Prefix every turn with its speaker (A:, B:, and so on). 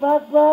A: Papa.